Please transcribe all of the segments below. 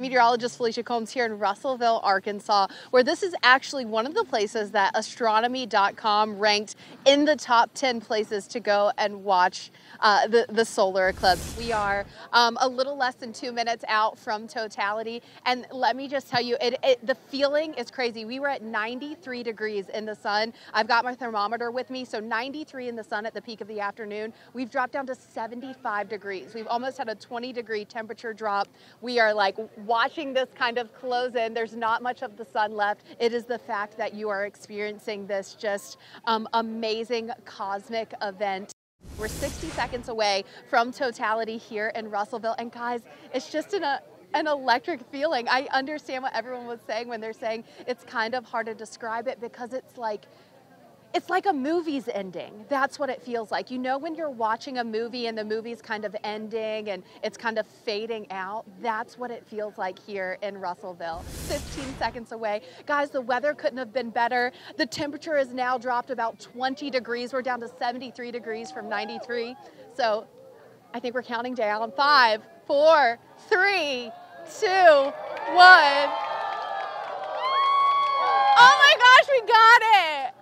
Meteorologist Felicia Combs here in Russellville, Arkansas, where this is actually one of the places that astronomy.com ranked in the top 10 places to go and watch uh, the, the solar eclipse. We are um, a little less than two minutes out from totality. And let me just tell you, it, it, the feeling is crazy. We were at 93 degrees in the sun. I've got my thermometer with me. So 93 in the sun at the peak of the afternoon. We've dropped down to 75 degrees. We've almost had a 20 degree temperature drop. We are like watching this kind of close in. There's not much of the sun left. It is the fact that you are experiencing this just um, amazing cosmic event. We're 60 seconds away from totality here in Russellville. And guys, it's just an, a, an electric feeling. I understand what everyone was saying when they're saying it's kind of hard to describe it because it's like it's like a movie's ending. That's what it feels like. You know, when you're watching a movie and the movie's kind of ending and it's kind of fading out, that's what it feels like here in Russellville. 15 seconds away. Guys, the weather couldn't have been better. The temperature has now dropped about 20 degrees. We're down to 73 degrees from 93. So I think we're counting down. Five, four, three, two, one. Oh my gosh, we got it!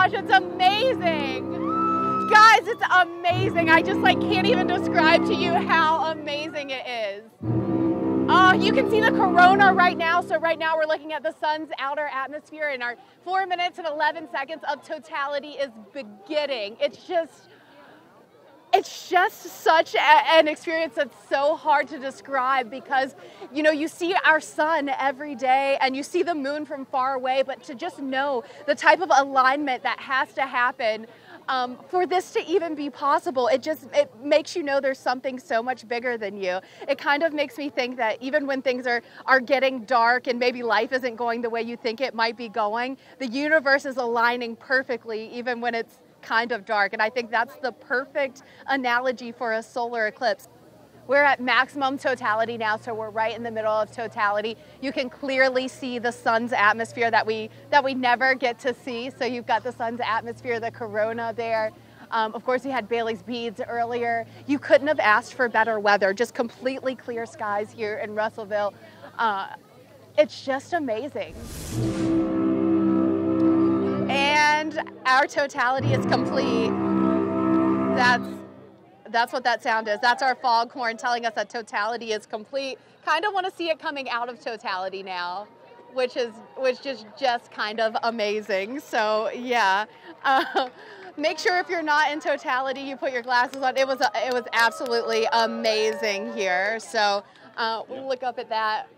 Gosh, it's amazing. Guys, it's amazing. I just like can't even describe to you how amazing it is. Oh, you can see the corona right now. So right now we're looking at the sun's outer atmosphere and our four minutes and 11 seconds of totality is beginning. It's just, it's just such a, an experience that's so hard to describe because you know you see our sun every day and you see the moon from far away but to just know the type of alignment that has to happen um, for this to even be possible it just it makes you know there's something so much bigger than you. It kind of makes me think that even when things are are getting dark and maybe life isn't going the way you think it might be going the universe is aligning perfectly even when it's kind of dark. And I think that's the perfect analogy for a solar eclipse. We're at maximum totality now, so we're right in the middle of totality. You can clearly see the sun's atmosphere that we that we never get to see. So you've got the sun's atmosphere, the corona there. Um, of course, we had Baily's beads earlier. You couldn't have asked for better weather. Just completely clear skies here in Russellville. Uh, it's just amazing our totality is complete. That's that's what that sound is. That's our foghorn telling us that totality is complete. Kind of want to see it coming out of totality now, which is which is just kind of amazing. So yeah. Uh, make sure if you're not in totality, you put your glasses on. It was it was absolutely amazing here. So uh, we'll look up at that